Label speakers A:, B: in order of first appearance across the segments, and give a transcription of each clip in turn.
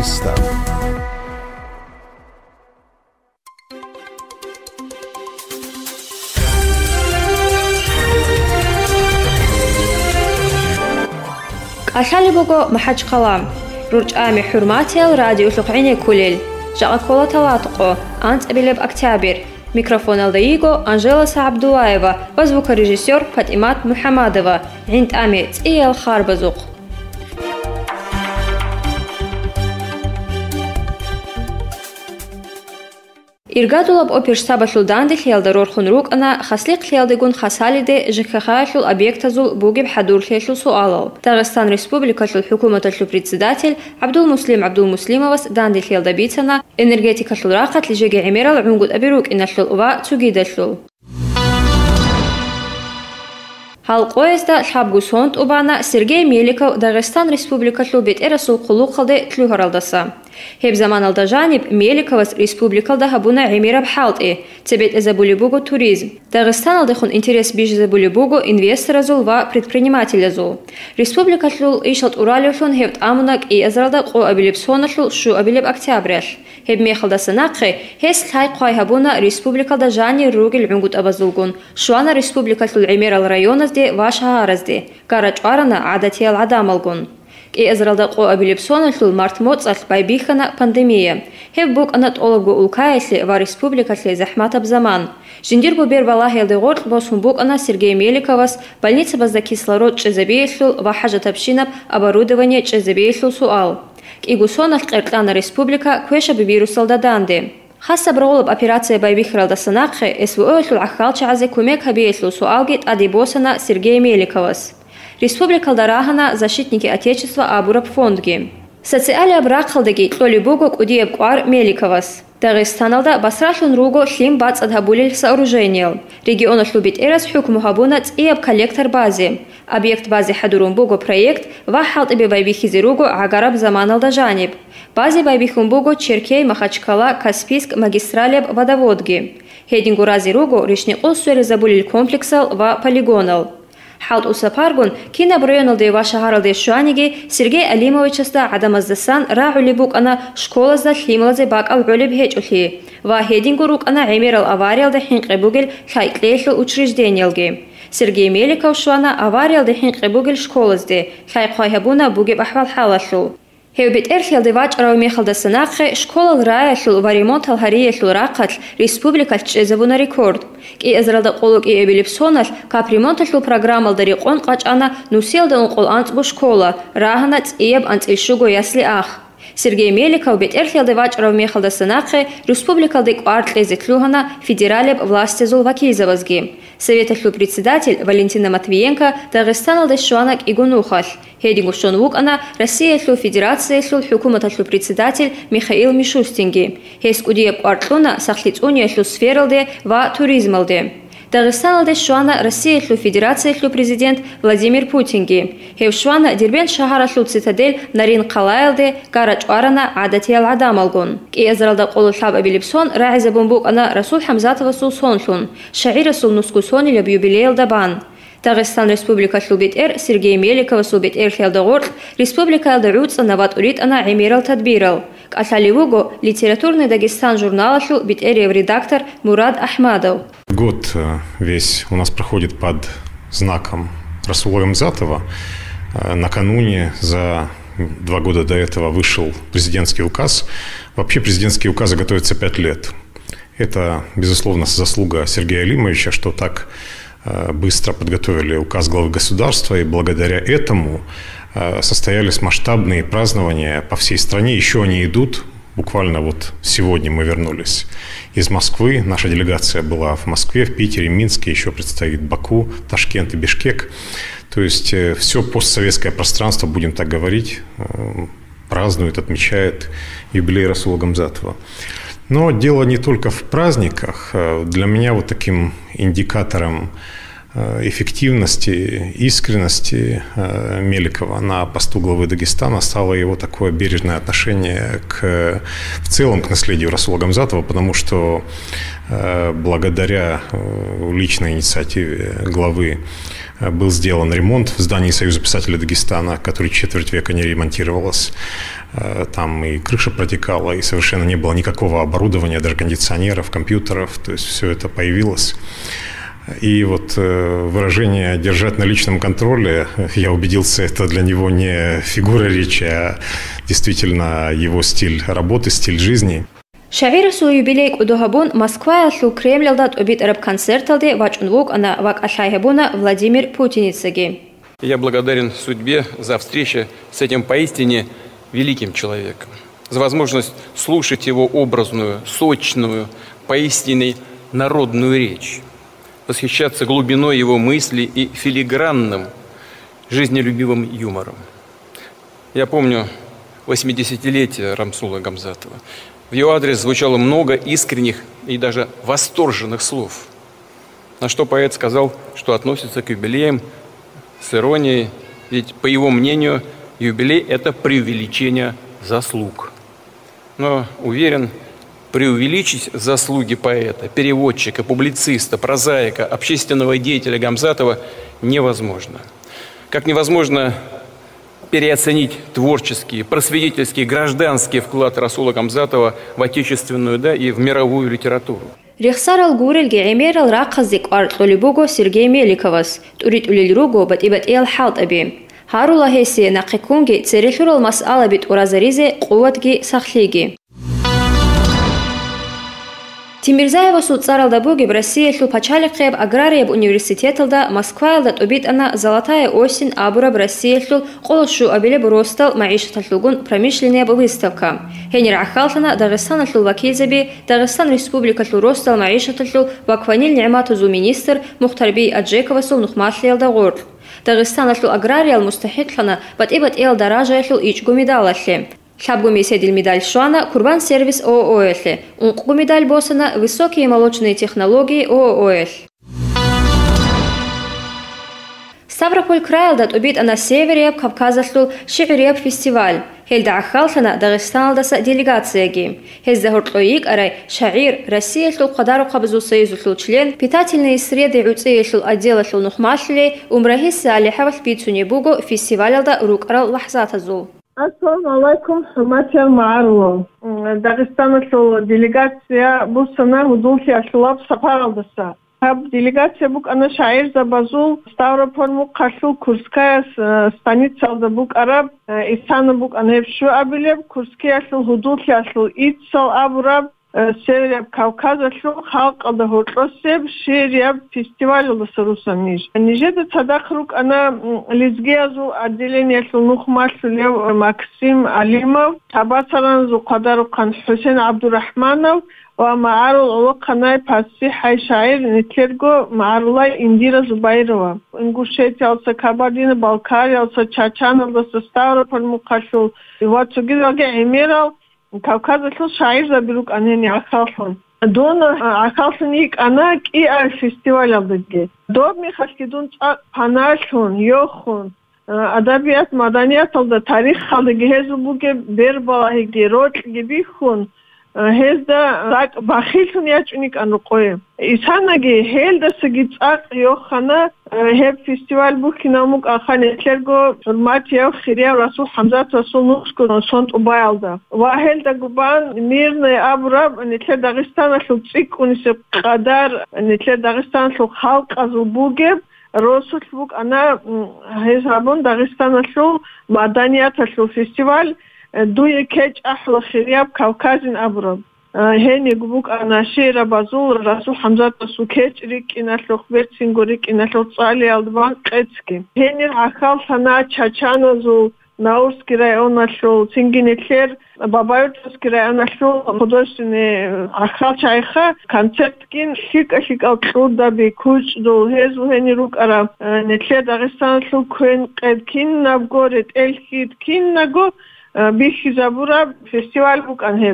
A: სპორტის
B: სტამბა. ახალიბოგო მაჰაჩხალა რურჭამი ჰურმათელ რადიო ლუყინე კულილ ჟაყაკოლა თალატყო ანწებილებ ოქტябერ მიკროფონალდა იყო ანჟელა სააბდულაევა და ზვუკორეჟისორ ფატიმატ მუჰამადოვა ინტამი წიელ ხარბაზუყ иргадулаб опер сабашул данди хелда рорхун рукана хаслиқ хелдегун хасалиде жкхашул объектазул бугиб хадур хешул суалал дагестан республикашул хукуматашул председатель абдул муслим абдул муслимовас данди хелда бицана энергетикашул рақат лижеге эмерал унгут абирук инашул ва цугидашул Халқоезда шабгусонт убана Сергей Меликов Дагестан Республикашлу бетерасул қулуқалде тлюхаралдаса. Хебзаман алда Меликовас республикалда хабуна имираб халти, э, цебет эзабулибугу туризм. Дагыстан алдыхун интерес биш эзабулибугу инвестора зул ва предпринимателя зул. Республика тлул ишалт уралюхун хебт амунак и эзралда ку абилип сонатлул шу абилеп октябреш. Хеб мехалда санакхи, хес хай куай хабуна республикалда жани ругил унгут абазулгун. Шуана республика тлул эмирал районазде ва шахаразди. Карач арана адатиял адамалгун. ки израилда қоабилепсона хил мартмо цӀалбай бихана пандемия. Ҳев бук анатологу улкаясли ва республикасли заҳматаб заман жиндир бу бервала ҳелдиғурт боз ҳум бук ана сергей меликовас больница базда кислород чезабиеслул ва ҳажатабшинаб оборудование чезабиеслул суал игусонах қиртана республика кӯешаби вирусалда данде хаса броолаб операция байбихралда санақхе своихл ахалчаазе кумек хабиеслу суалгит адибосана сергей меликовас Республика раҳана защитники Отечества абураб фондги. социалиаб рахалдаги толибуго кудиеб куар меликовас. Дағистаналда басрашун руго шлим бацад хабулил сооружениел региона шлубит эрас хукму хабуна цӀиеб коллектор бази. Объект бази хадурунбуго проект ва халтиби байбихизируго агараб заманалда жаниб бази байбихунбуго черкей махачкала каспийск магистралияб водоводги. Хедингу рази руго ҳедингуразируго ришниқул суэлизабулил комплексал ва полигонал ҳалд усапаргун кина броёнылди ва шаҳарылди шуаниги сергей алимовичаста адамаздасан раъули букъана школазда шлималазе бакъав улиб хечӀухи ва хедингу рукъана эмерал авариялда хинкъебугил хайклеихил учреждениялги сергей меликов шуана авариялда хинкъебугил школазди хайқойхабуна бугиб аҳвал ҳалахил Хевбит эрхел де вачрав мехалда санахе школа раялу ва ремонт алхариялу рақат республика чезабуна рекорд. Ки эзралда қолук и эбилип сонал капремонталу программал дари қон қачана нусилда он қол анцбу школа рахана циеб анцилшуго ясли ах. Сергей Меликов бет эрхелде вачрав мехалда санахе республикалды квартлезе тлюхана федералеб власти зул вакизавазги. Советахлу председатель Валентина Матвиенко Дагестаналды шуанак игунухал. Хедингу шонвукана Россиялу Федерациялу хукуматалу председатель Михаил Мишустинги. Хескудиеп квартлуна сахлицуниялу сфералде ва туризмалде. Дағыстан шуана Россия хлю Федерация хлю президент Владимир Путинге. Хев шуана Дербен шахара хлю цитадель Нарин Калайлде Карач Арана Адати Ал Адам алгон. Ки Эзралда қолу шлаб абилипсон Раиза Бумбук ана Расул Хамзатова сул сонхлун. Шаира сул нускусони леб юбилей дабан. Дагестан Республика Шлубит Эр Сергей Меликова Субит Эр Хелдагор Республика Алдауца Нават Урит Ана Эмирал Тадбирал. Касаливуго литературный Дагестан журнала Шлубит Эр редактор Мурад Ахмадов.
C: Год э, весь у нас проходит под знаком Расула Мзатова. Э, накануне за два года до этого вышел президентский указ. Вообще президентские указы готовятся пять лет. Это, безусловно, заслуга Сергея Алимовича, что так быстро подготовили указ главы государства, и благодаря этому состоялись масштабные празднования по всей стране. Еще они идут. Буквально вот сегодня мы вернулись из Москвы. Наша делегация была в Москве, в Питере, Минске, еще предстоит Баку, Ташкент и Бишкек. То есть э, все постсоветское пространство, будем так говорить, э, празднует, отмечает юбилей Расула Гамзатова. Но дело не только в праздниках. Э, для меня вот таким индикатором эффективности, искренности э, Меликова на посту главы Дагестана стало его такое бережное отношение к, в целом к наследию Расула Гамзатова, потому что э, благодаря личной инициативе главы был сделан ремонт в здании Союза писателей Дагестана, который четверть века не ремонтировалось. Там и крыша протекала, и совершенно не было никакого оборудования, даже кондиционеров, компьютеров. То есть все это появилось. И вот э, выражение «держать на личном контроле», я убедился, это для него не фигура речи, а действительно его стиль работы, стиль жизни.
B: Шаир су юбилей кудугабун Москва лу Кремльда обид араб концерталде вачунвук ана вак ашайхабуна Владимир Путиницаги.
A: Я благодарен судьбе за встречу с этим поистине великим человеком, за возможность слушать его образную, сочную, поистине народную речь восхищаться глубиной его мысли и филигранным, жизнелюбивым юмором. Я помню 80-летие Рамсула Гамзатова. В его адрес звучало много искренних и даже восторженных слов. На что поэт сказал, что относится к юбилеям с иронией, ведь, по его мнению, юбилей – это преувеличение заслуг. Но уверен, преувеличить заслуги поэта, переводчика, публициста, прозаика, общественного деятеля Гамзатова невозможно. Как невозможно переоценить творческий, просветительский, гражданский вклад Расула Гамзатова в отечественную, да, и в мировую литературу.
B: рехсарал гурелге эмерал рақазик артлулибуго Сергей Меликовас, турит улилруго батибат эл халт. Харула хеси нақикунги церехурал мас'ала бит уразаризе қуватги сахлиги. Тимирзаева суцаралда бугиб Россиялу пачалихъеб аграрияб университеталда Москваялда тӀубитӀана «Золотая осень» абураб Россиялу къолшу абилеб ростал маишаталлугун промышленная выставка. Хенер ахалтана Дагестаналлу вакилзаби Дагестан республикаллу ростал маишаталлу вакванил ниъматузу министр Мухтарби Аджековасул нухматлиялда гъурл. Дагестаналлу аграриал мустахиклана батӀибат эл даражаяллу ичгу медалалли. Шабгу седил медаль Шуана Курбан сервис ООЛ. Ункугу медаль Босана Высокие молочные технологии ООЛ. Ставрополь краялдат убит ана Кавказа Кавказаслул шиғриеп фестиваль. Хелда ахалсана делегация ги. Хельда Хуртлоик арай шаир Россия шул қадару қабзу союзу шул член, питательные среды уцеи шул отдела шул Нухмашли. умрахиса алихавас пиццу небугу фестивалялда рук арал
D: лахзатазул. alaykum, hurmatli ma'lum. Dag'istonda delegatsiya bu sana hududli ashlab safar oldisa. Hab delegatsiya bu ana shair zabazul Stavropol mu qarshul Kurskaya станица bu arab isana bu ana shu abileb Kurskaya ashl hududli ashl itsal aburab სერია კავკაზაში ხალყა ჰორტოსებ სერია фестиваль лосаруса ниж нижеда цадахрук ана лизгиазу отделение лухмаш лев максим алимов табасаран зу қадару қан хусен абдурахманов ва маарул олоқанай паси хай шаир нитлерго маарлай индира зубайрова ингушетия алса кабардино балкария алса чачан алса ставрополь мукашул ва цугидаге эмерал кавказахан шаирда бирук анени ахалхан дон ахалхани ана ки ай фестивалабдги доб михаскидун паналхун ёхун адабият маданият алда тарих халдиги хезубуге бербалаҳиги рочги бихун ჰეზდა რაკ ბახილნია ჭნიკანო ყოე ისანაგი ჰელდასგი წაყიო ხანა ჰებ ფესტივალ ბუქინამუ ყახანე ჩერგო ფორმატია ხირია რასულ ჰამზათ რასულ ნუსკო სონტ უბაილდა ვა ჰელდა გუბან მირნე აბრა ნიჩე დაღესტანა შუ წიკუნის ყადარ ნიჩე დაღესტანა შუ ხალყაზუ ბუგებ როსულ ბუკ ანა ჰეზაბონ დაღესტანა შუ მადანიათა შუ ფესტივალ дуе кеч ахла хириаб кавказин аброб ჰენი გუბუკანა შეერა ბაზულ რასულ ჰამზატ სუ ქეჭრი კინაშო ხვერცინ გორი კინაშო წალი ალდბან ყეცკი ჰენი ახალ სანა ჩაჩანოზუ наурский районашо цингинетлер бабаевский районашо художественный ахал чайха концерткин шика шика труддаби кучду хезу хени рукара нетлер дагестаншо кuen qedkin nabgore telhit kin nago бихи ბიში ზაბურა ფესტივალ უკან ჰე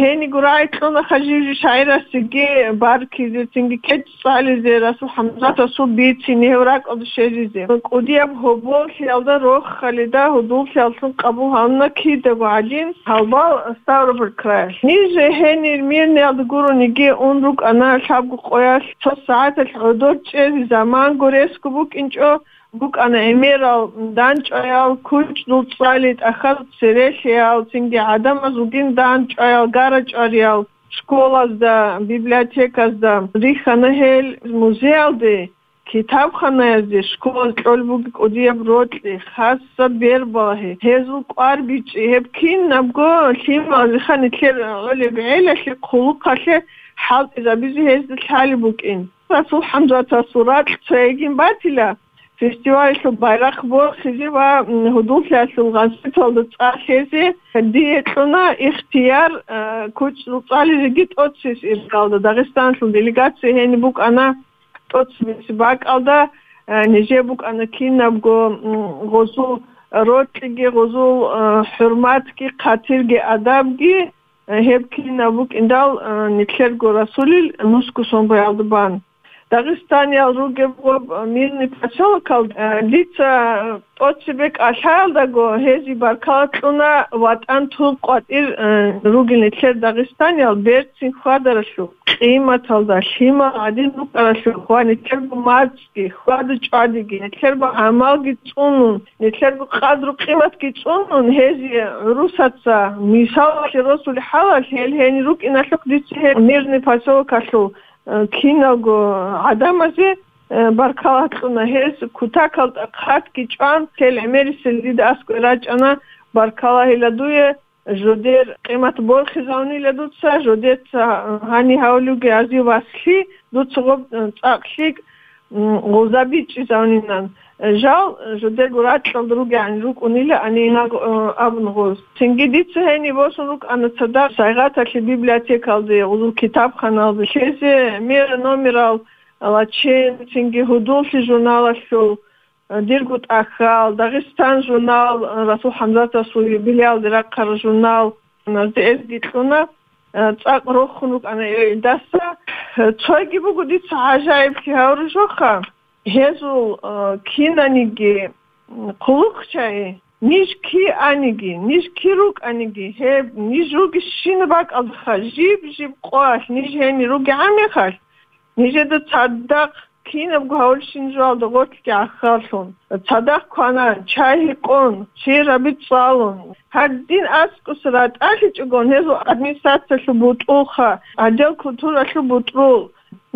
D: ჰენი გურაიტლონა ხაჟიჟი შაირასიგი ბარქიზე წინგი კეცალიზე რასულ ჰამზათა სულ ბიცი ნევრა ყოდშელიზე ყუდიაბ ჰობო ხიალდა როხ ხალიდა ჰუდულ ხიალსუნ ყაბულ ჰამნა ქიდე ვაჯინ ჰალბალ სტავრობერ краш ниже ჰენი მირნე ალგურონიგი უნრუკ ანა შაბ ყოიალ 4 საათ ჰოდორ ჩეზი ზამან გორესკუბუ კინჭო بوكان اميرال دانچايال كوچنول تساليت اخاز سريشيال سينگي адамаз угин данчаيал гарачариал школазда библиотеказда риханахел музеалди китабханаязди школ кӏолбуги кӏудияб ротли хасса бербалахи хезу кӏварбичӏи хепкин абго лимази хани тлер гӏоли бгӏилахи хъулухъахи хӏалтӏизабизи хезди лхӏалибукӏин расул хӏамзата сурат цаегин батила фестиваль байрах бор хизива худул хасылган сытолду цахези диетуна ихтияр э, кучл цали гит отсис иргалда дагестансл делегация хени бук ана отсис бакалда. Э, Неже бук ана кинабго гозул ротлиги гозул э, хурматки қатилги адабги. Хеп кинабук индал нитлер горасулил нускусом байалдыбан დაღესტანი ალრუგებო მირნი ფაშალკალ ლიცა ტოციბეკ აშალდაგო ჰეზი ბარქალტუნა ვატან თუ ყვატირ რუგინი ჩერ დაღესტანი ალ ბერცინ ხვადარაშუ ყიმათალ და შიმა ადი ნუკარაშუ ხვანი ჩერბო მარცკი ხვად ჭადიგი ჩერბო ამალგი წუნუნ ჩერბო ყადრუ ყიმათკი წუნუნ ჰეზი რუსაცა მისალში როსული ჰალაში ელჰენი რუკინაშუ დიცი მირნი ფაშალკალუ киного адамазе баркалатна хес кутакал хат кичан тел эмерисен дид аску рачана баркала хиладуе жодер қимат бор хизауни ладуца жодет хани хаулуге ази васли дуцгоб цақшик гозаби чизаунинан жал жодер гурачал друге ан рук унила ани на абн гоз тингидиц хени босун рук ана цада сайгата ки библиотекалде узул китабханалде шезе мер номерал лачен тинги худулши журналашу диргут ахал дагестан журнал расул хамзата წაკროხნუკანე დასა ჩოიგი ბუგუდიც აჟაიბ ქაურჟოხა ჰეზულ კინანიგი ყულუხჩაი ნიშქი ანიგი ნიშქი რუკ ანიგი ჰე ნიჟუგი შინბაკ ალხა ჟიბ ჟიბ ყოაშ ნიჟენი რუგი ამეხალ ნიჟედა ცადდაკ ქინებ გაულ შინჟვალ და გოქი ახალშონ ცადა ქანა ჩაი ყონ შირაბი წალონ ჰადინ ასკუს რა ტახი ჭგონ ჰეზო ადმინისტრაციაში ბუტუხა აჯელ კულტურაში ბუტულ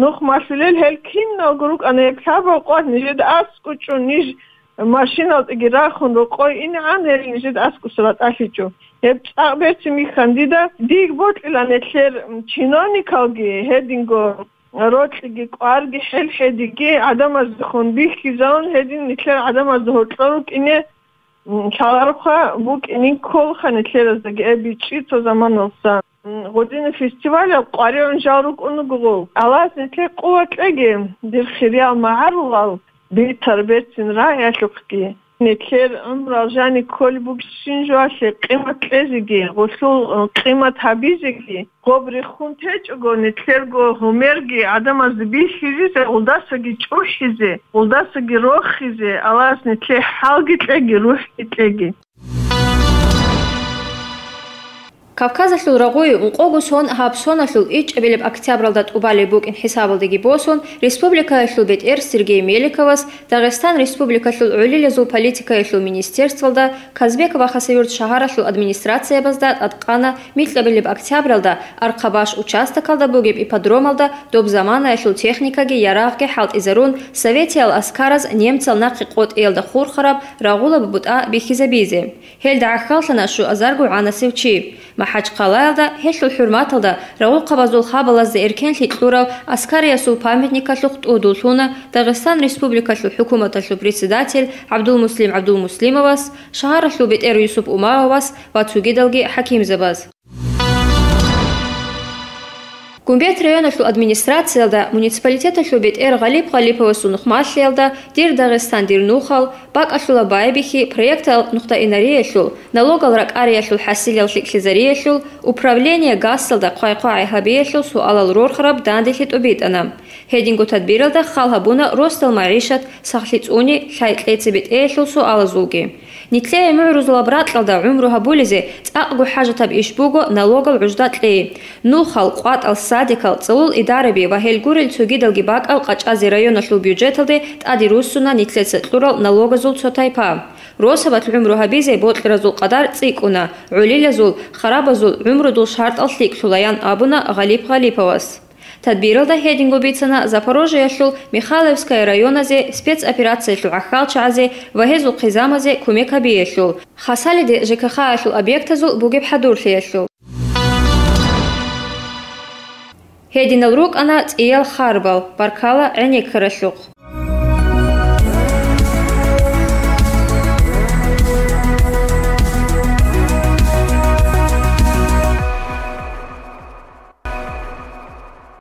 D: нух машулел хелкин ногрук ане каба қот нижед аску чу ниж машина тиги рахун ро қой ин ан хел нижед аску срат ахичу ებ წაბერცი მიხანდიდა დიგ ბოტლან ეთლერ ჩინონიკალგი ჰედინგო როჭიგი ყვარგი ჰელჰედიგი ადამას ხონ ბიხი ზაუნ ჰედინ ეთლერ ადამას ჰოჭრუ კინე ჩალარხა ბუკინი კოლხან ეთლერას და გები ჭიცო ზამანოსა ღოძინე ფესტივალა ყვარიონ ჟარუკუნუ გუგუ ალას ეთე ყუატეგი დიხირია მარულალ ბითარ ბეცინ რა ეშუქკი ნექერ უმრალჟანი კოლიბუქშინ ჟოაშე ყიმატეზიგი ღოსულ ყიმატაბიზიგი გობრი ხუნთეჭგო ნექერგო ჰომერგი ადამას ბიშიზე ულდასგი ჭოშიზე ულდასგი როხიზე ალას ნექე ჰალგი ტეგი რუჰი ტეგი
B: Кавказахил рагъуи ич хабсонахил ичӏабилиб октябралда тӏубали букӏин хӏисабалдиги босон республика ашыл бет эр Сергей Меликовас Дагъистан республикахил политика политикахил министерствалда Казбекова хасавюрт шагарахил администрациябазда аткъана митлабилиб октябралда Аркъабаш участокалда бугиб ипподромалда добзаманахил техникаги ярагъги халт изарун Советиял аскараз немцал нахъи кӏот элда хурхараб рагула бутӏа бихизабизи. Хелда дагӏахалтана шу азаргу гӏанасивчи. ҳаҷқалаилда ҳешл ҳурматилда рауи қабазулхабалазда эркенли тлурав аскариясу памятникатлу хутудулуна дағистан республикатлу ҳукумататлу председатель абдулмуслим абдулмуслимовас шаҳаратлу бетэру юсуп умаровас ва цугидалги ҳакимзабаз. Гумбет района шул администрациялда муниципалитета шул бит Эргалип Халипова сунухмаш елда, дир Дагестан дир Нухал, бак ашула баебихи проекта ал нухта инария шул, налогалрак ария шул хасилел шик шизария шул, управление гасселда қайқуай хабия шул суалал рорхараб дандихит убит анам. Хедингу тадбиралда халхабуна ростал маришат сахлиц уни шайтлецебит эшул суалазулги. нитлея муърузла братълда умруҳа булизи цӀакъгу хӀяжатаб ишбуго налогов уждатлии нухал кьуатӀал садикал цӀалул идараби ва хелгурил цугидалги бакӀал кьачӀази районатлу бюджеталди тӀадирусуна нитлецатлурал налогазул цотайпа росабат умруҳабизе ботлиразул қадар цӀикӀуна улилязул харабазул умрудул шартӀал ликхулаян абуна ғалиб ғалиповас Tadbirlarda Hedingovitsana, Zaporojye shul, Mikhailevskaya rayonaze спецоперация shul Ахалчазе va Hezu Qizamaze ko'makabiye shul. Xasalide JKH shul obyektazul bugib hadurliye shul. Hedinalruk ana Tsiel Хarbал, Баркала Эник Хорошук.